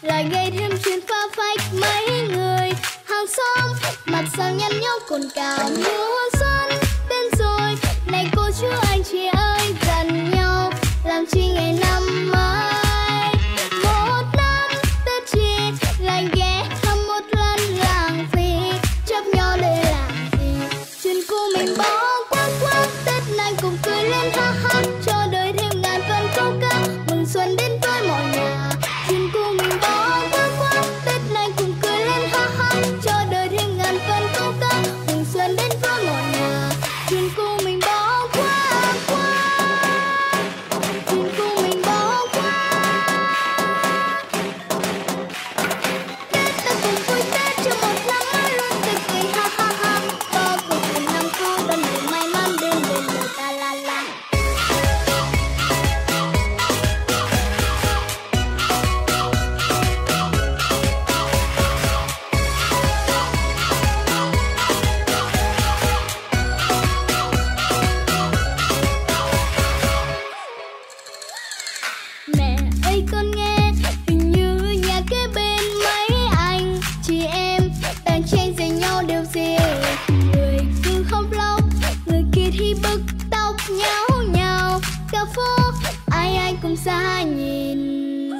lại gây thêm chuyện pha phách, mấy người hàng xóm mặt sang nhăn nhó cồn cào múa đang tranh giành nhau điều gì người nhưng không lâu người kia thì bực tóc nhau nhau. Cả phố, ai ai cũng xa nhìn.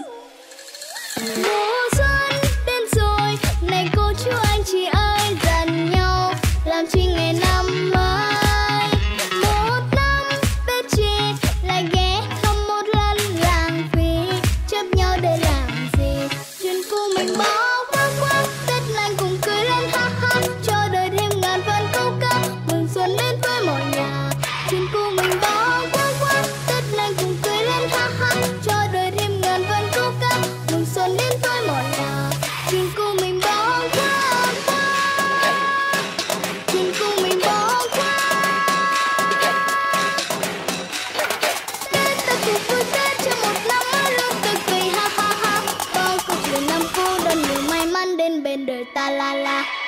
Mùa xuân đến rồi, này cô chú anh chị ơi, dần nhau làm chi ngày năm mới. Một năm bên chị lại ghé thăm một lần làng phí chấp nhau để làm gì. Chuyện cũ mình bỏ bên đời ta la la.